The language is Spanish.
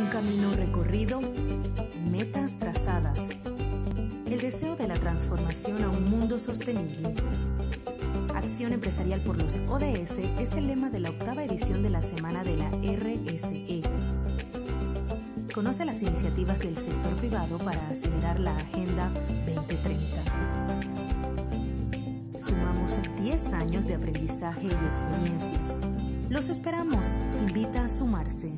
Un camino recorrido, metas trazadas. El deseo de la transformación a un mundo sostenible. Acción Empresarial por los ODS es el lema de la octava edición de la Semana de la RSE. Conoce las iniciativas del sector privado para acelerar la Agenda 2030. Sumamos 10 años de aprendizaje y experiencias. Los esperamos. Invita a sumarse.